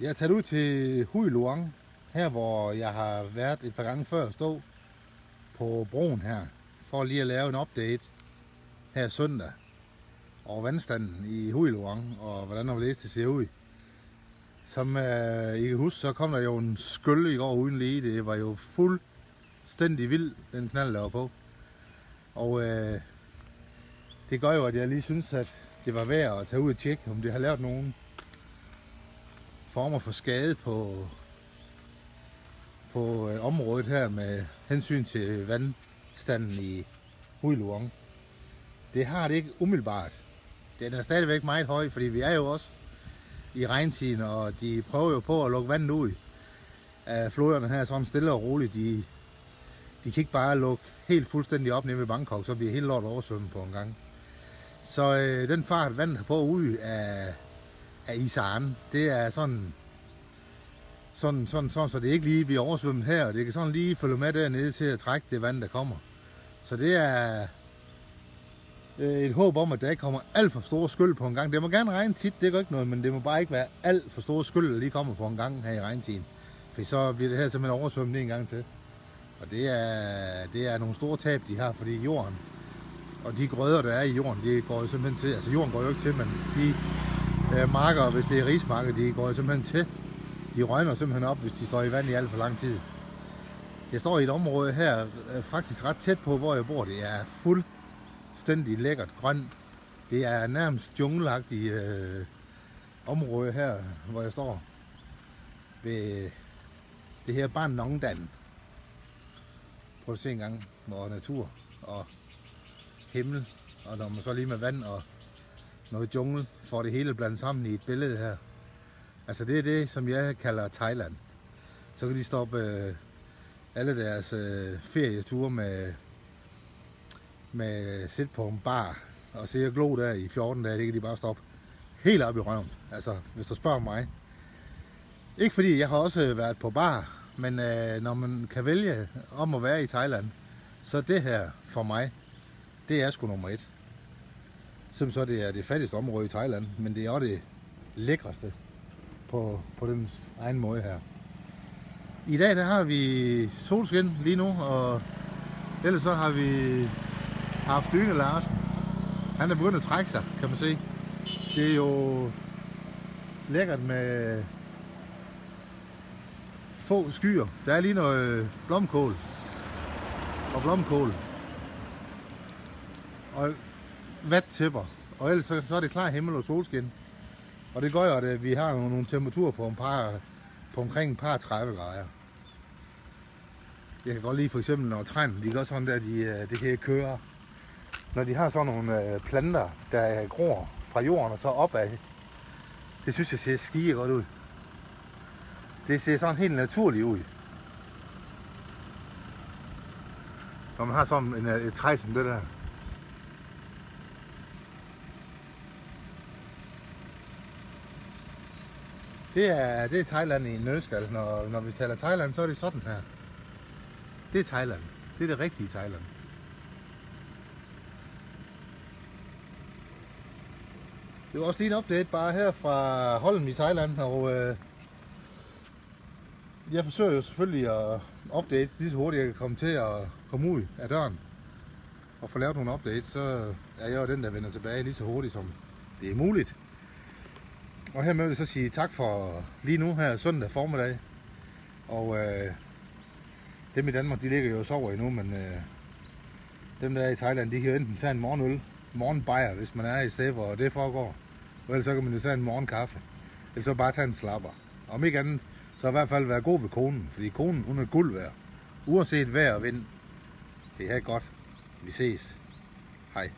Jeg er taget ud til Hui Luang, her hvor jeg har været et par gange før at stå på broen her, for lige at lave en update her søndag over vandstanden i Hui Luang, og hvordan der det ser ud. Som øh, I kan huske, så kom der jo en skylle i går uden lige. Det var jo fuldstændig vild, den knald, der var på. Og øh, det gør jo, at jeg lige synes, at det var værd at tage ud og tjekke, om det har lavet nogen former for skade på, på øh, området her med hensyn til vandstanden i Huiluong. Det har det ikke umiddelbart. Den er stadigvæk meget høj, fordi vi er jo også i regntiden, og de prøver jo på at lukke vandet ud af floderne her, sådan stille og roligt. De, de kan ikke bare lukke helt fuldstændig op nede ved Bangkok, så bliver hele lort oversvømmet på en gang. Så øh, den fart, vandet har på ud af, af Isaren, det er sådan, sådan, sådan, sådan, så det ikke lige bliver oversvømmet her, og det kan sådan lige følge med dernede til at trække det vand, der kommer. Så det er øh, et håb om, at der ikke kommer alt for store skyld på en gang. Det må gerne regne tit, det gør ikke noget, men det må bare ikke være alt for store skyld, der lige kommer på en gang her i regntiden. For så bliver det her simpelthen oversvømmet en gang til. Og det er, det er nogle store tab, de har, fordi jorden og de grøder, der er i jorden, de går jo simpelthen til. Altså jorden går jo ikke til, men de øh, marker, hvis det er rismarker, de går simpelthen til. De røgner simpelthen op, hvis de står i vand i alt for lang tid. Jeg står i et område her, øh, faktisk ret tæt på, hvor jeg bor. Det er fuldstændig lækkert grønt. Det er nærmest jungelagtigt øh, område her, hvor jeg står. Ved det her bare Nongdan. Prøv at se en gang, hvor natur og himmel, og når man så lige med vand og noget jungle, får det hele blandet sammen i et billede her. Altså det er det, som jeg kalder Thailand. Så kan de stoppe øh, alle deres øh, ferieture med, med sit på en bar og se og glo der i 14 dage, det kan de bare stoppe helt op i røven. Altså, hvis du spørger mig. Ikke fordi jeg har også været på bar, men øh, når man kan vælge om at være i Thailand, så det her for mig, det er sgu nummer et. Som så det er det fattigste område i Thailand, men det er også det lækreste på, på den egen måde her. I dag der har vi solskin lige nu, og ellers så har vi haft Dyne Larsen. Han er begyndt at trække sig, kan man se. Det er jo lækkert med få skyer. Der er lige noget blomkål og blomkål og vattæpper. Og ellers så, så er det klar himmel og solskin. Og det gør jo, at øh, vi har nogle temperaturer på, en par, på omkring et par 30 grader. Jeg kan godt lide for eksempel, når træerne de gør sådan der, de, øh, det her kører. Når de har sådan nogle øh, planter, der gror fra jorden og så opad. Det synes jeg ser skige godt ud. Det ser sådan helt naturligt ud. Når man har sådan en, et træ som det der. Det er, det er Thailand i en nødskal. Når, når vi taler Thailand, så er det sådan her. Det er Thailand. Det er det rigtige Thailand. Det var også lige en update bare her fra Holm i Thailand, og øh, jeg forsøger jo selvfølgelig at update lige så hurtigt jeg kan komme til at komme ud af døren og få lavet nogle updates, så er jeg jo den, der vender tilbage lige så hurtigt som det er muligt. Og her vil jeg så sige tak for lige nu her søndag formiddag. Og øh, dem i Danmark, de ligger jo og sover endnu, men øh, dem der er i Thailand, de kan jo enten tage en morgenøl, morgenbajer, hvis man er i sted, hvor det foregår. Og ellers så kan man jo tage en morgenkaffe. Eller så bare tage en slapper. Om ikke andet, så i hvert fald være god ved konen, fordi konen, hun er guld værd. Uanset vejr og vind. Det er godt. Vi ses. Hej.